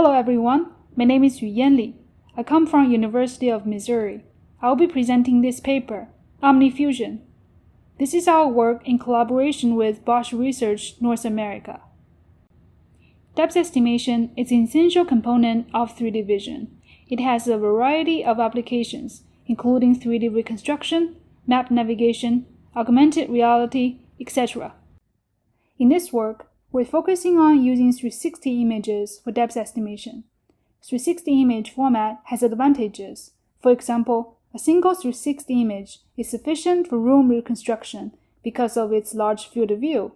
Hello everyone, my name is Yuyan Li. I come from University of Missouri. I will be presenting this paper, OmniFusion. This is our work in collaboration with Bosch Research North America. Depth estimation is an essential component of 3D vision. It has a variety of applications, including 3D reconstruction, map navigation, augmented reality, etc. In this work, we're focusing on using 360 images for depth estimation. 360 image format has advantages. For example, a single 360 image is sufficient for room reconstruction because of its large field of view.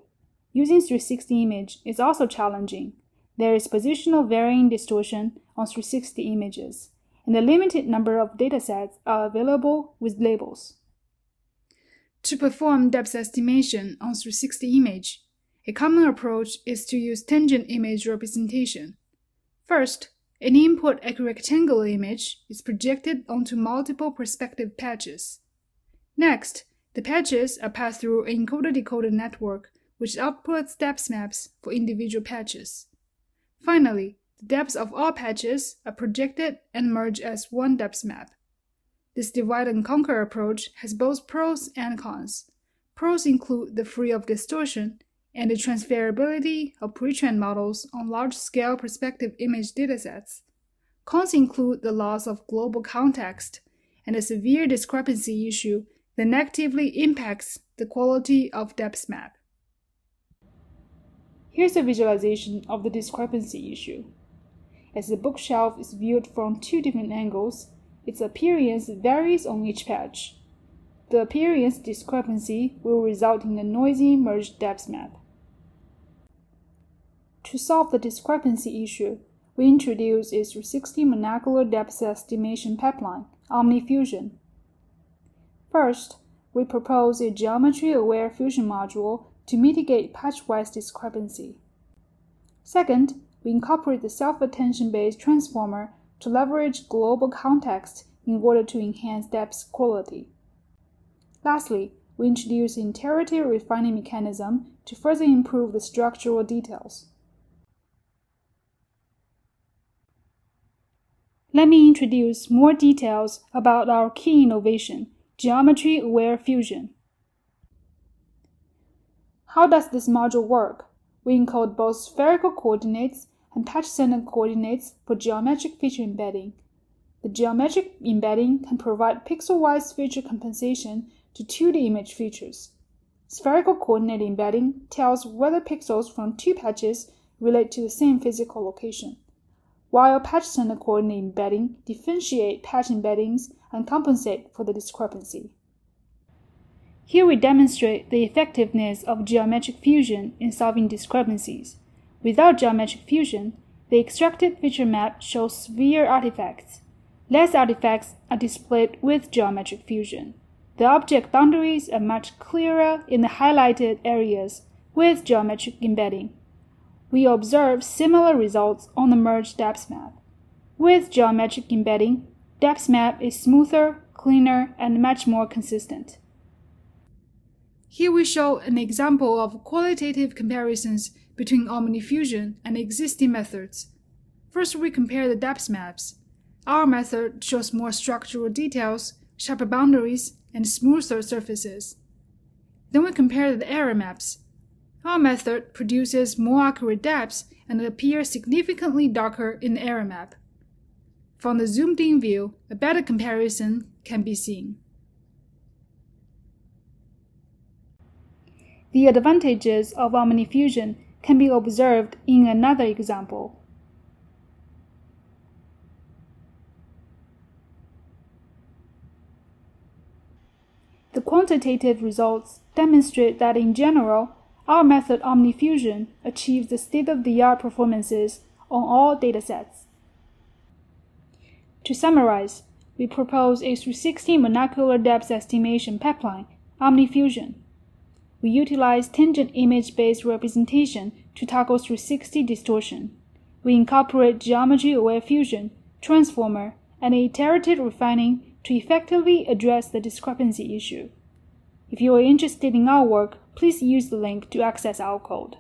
Using 360 image is also challenging. There is positional varying distortion on 360 images, and a limited number of datasets are available with labels. To perform depth estimation on 360 image, a common approach is to use tangent image representation. First, an input equirectangular image is projected onto multiple perspective patches. Next, the patches are passed through an encoder-decoder network which outputs depth maps for individual patches. Finally, the depths of all patches are projected and merged as one depth map. This divide and conquer approach has both pros and cons. Pros include the free of distortion and the transferability of pre-trained models on large-scale perspective image datasets. Cons include the loss of global context and a severe discrepancy issue that negatively impacts the quality of depth map. Here's a visualization of the discrepancy issue. As the bookshelf is viewed from two different angles, its appearance varies on each patch. The appearance discrepancy will result in a noisy merged depth map. To solve the discrepancy issue, we introduce a 360 monocular depth estimation pipeline, OmniFusion. First, we propose a geometry-aware fusion module to mitigate patch-wise discrepancy. Second, we incorporate the self-attention-based transformer to leverage global context in order to enhance depth quality. Lastly, we introduce an iterative refining mechanism to further improve the structural details. Let me introduce more details about our key innovation, geometry-aware fusion. How does this module work? We encode both spherical coordinates and patch-centered coordinates for geometric feature embedding. The geometric embedding can provide pixel-wise feature compensation to 2D image features. Spherical coordinate embedding tells whether pixels from two patches relate to the same physical location while patch center coordinate embedding differentiate patch embeddings and compensate for the discrepancy. Here we demonstrate the effectiveness of geometric fusion in solving discrepancies. Without geometric fusion, the extracted feature map shows severe artifacts. Less artifacts are displayed with geometric fusion. The object boundaries are much clearer in the highlighted areas with geometric embedding we observe similar results on the merged depth map. With geometric embedding, depth map is smoother, cleaner, and much more consistent. Here we show an example of qualitative comparisons between OmniFusion and existing methods. First, we compare the depth maps. Our method shows more structural details, sharper boundaries, and smoother surfaces. Then we compare the error maps. Our method produces more accurate depths and appears significantly darker in the error map. From the zoomed-in view, a better comparison can be seen. The advantages of OmniFusion can be observed in another example. The quantitative results demonstrate that in general, our method OmniFusion achieves the state-of-the-art performances on all datasets. To summarize, we propose a 360 monocular depth estimation pipeline, OmniFusion. We utilize tangent image-based representation to tackle 360 distortion. We incorporate geometry-aware fusion, transformer, and iterative refining to effectively address the discrepancy issue. If you are interested in our work, please use the link to access our code.